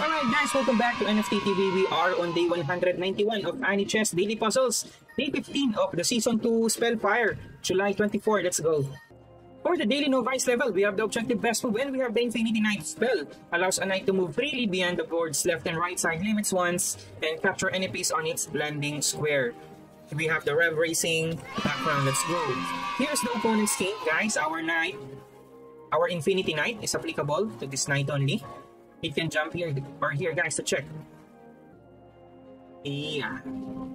Alright guys, welcome back to NFT TV. We are on day 191 of Anichess Daily Puzzles. Day 15 of the Season 2 Spellfire. July 24, let's go. For the daily novice level, we have the objective best move and we have the Infinity Knight spell. Allows a knight to move freely beyond the board's left and right side limits once and capture any piece on its landing square. We have the Rev Racing background, let's go. Here's the opponent's king, guys, our knight. Our Infinity Knight is applicable to this knight only. It can jump here or here, guys, to check. Yeah.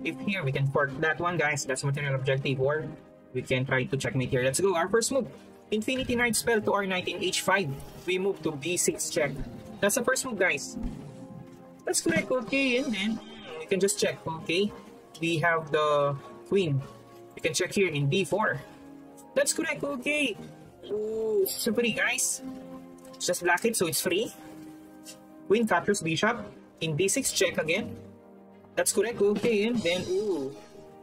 If here, we can fork that one, guys. That's material objective. Or we can try to checkmate here. Let's go. Our first move. Infinity Knight spell to our knight in h5. We move to b6 check. That's the first move, guys. That's correct. Okay, and then we can just check. Okay. We have the queen. We can check here in d4. That's correct. Okay. Ooh, so pretty, guys. Just block it so it's free. Queen captures bishop. In d6, check again. That's correct. Okay, and then, ooh.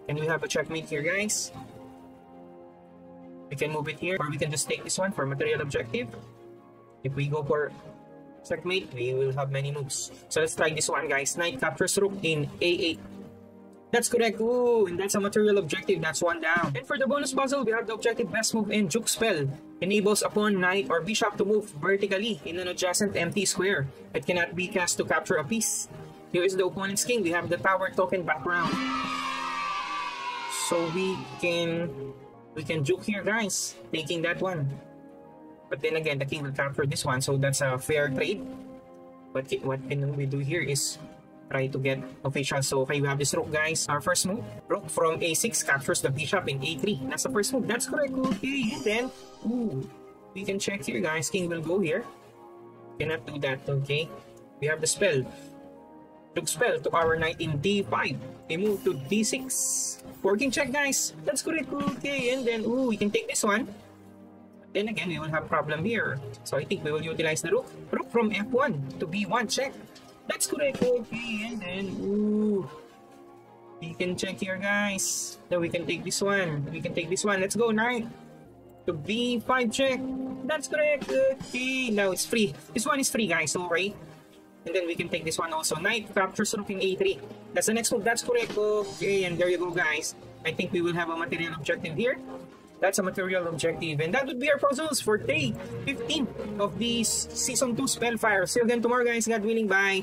And we have a checkmate here, guys. We can move it here, or we can just take this one for material objective. If we go for checkmate, we will have many moves. So let's try this one, guys. Knight captures rook in a8. That's correct. Ooh, and that's a material objective. That's one down. And for the bonus puzzle, we have the objective best move in Juke Spell. Enables a pawn, knight, or bishop to move vertically in an adjacent empty square. It cannot be cast to capture a piece. Here is the opponent's king. We have the power token background. So we can we can juke here, guys. Taking that one. But then again, the king will capture this one. So that's a fair trade. But what can we do here is try to get official. So okay, we have this rook guys. Our first move, rook from a6 captures the bishop in a3. That's the first move. That's correct. Okay, then, ooh, we can check here guys. King will go here. Cannot do that, okay? We have the spell. Rook spell to our knight in d5. We move to d6. Working check guys. That's correct. Okay, and then, ooh, we can take this one. Then again, we will have problem here. So I think we will utilize the rook. Juke from f1 to b1 check. That's correct. Okay, and then, ooh. We can check here, guys. Then we can take this one. We can take this one. Let's go, knight. To B5 check. That's correct. Okay, now it's free. This one is free, guys. Alright. And then we can take this one also. Knight captures rook in A3. That's the next move. That's correct. Okay, and there you go, guys. I think we will have a material objective here. That's a material objective. And that would be our puzzles for day 15 of this Season 2 Spellfire. See you again tomorrow, guys. God willing. Bye.